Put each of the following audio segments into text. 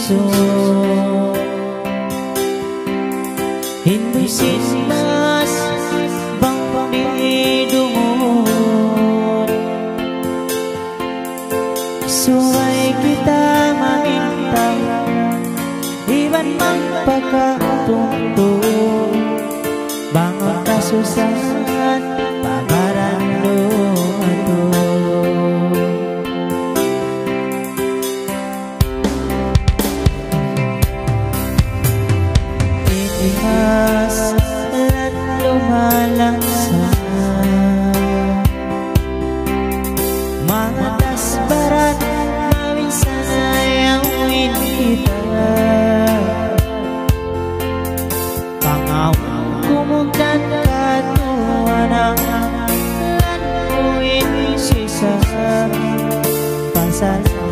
suso Hindi sinmas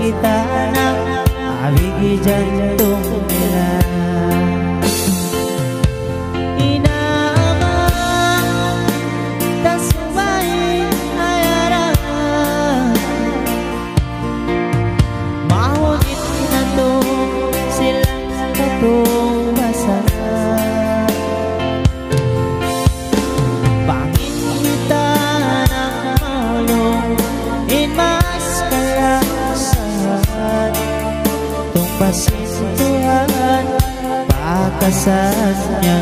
kita ng abigi jantung nila Tuhan Pakasannya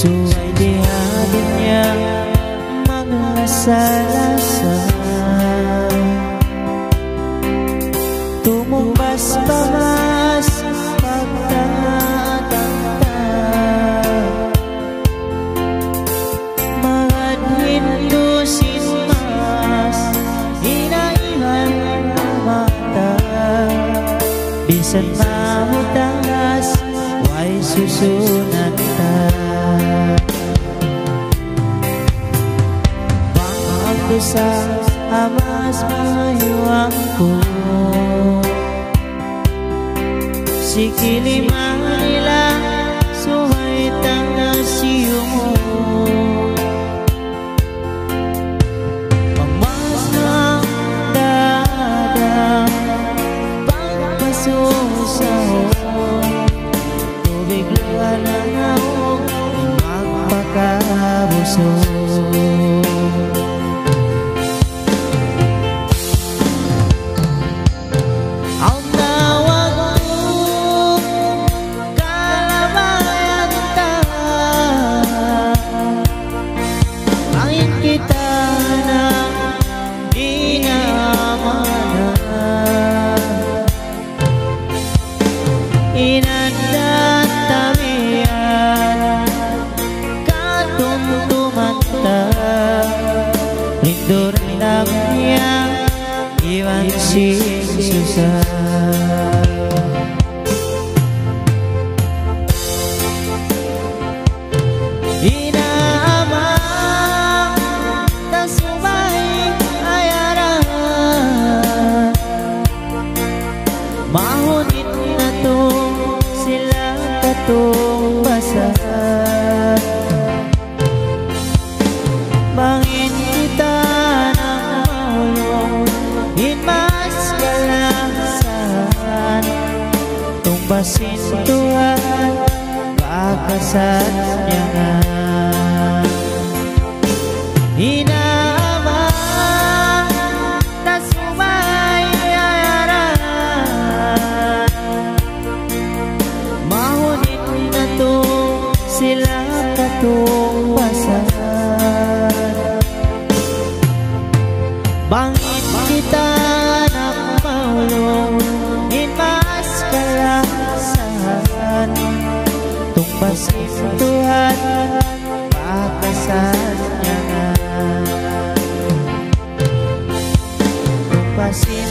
Suway di hadin niya Maglasa-lasa Tumumbas pa mas Pagtatanta Mga hindusin mas Inaihan na mata Bisan mahutas Why susunan sa amas mayuangku Sikili manila Suhay tanga siyumo Pangmas ng dada Pagpasusaho Tubig luwa na naong Magpakabusog Ang Niya Iwan si susah Inaamang tasubay ayaran. Mahunit na to sila katong masalasan Tumbasin Tuhan Pagkasanyangan Hina sila Bangit kita see.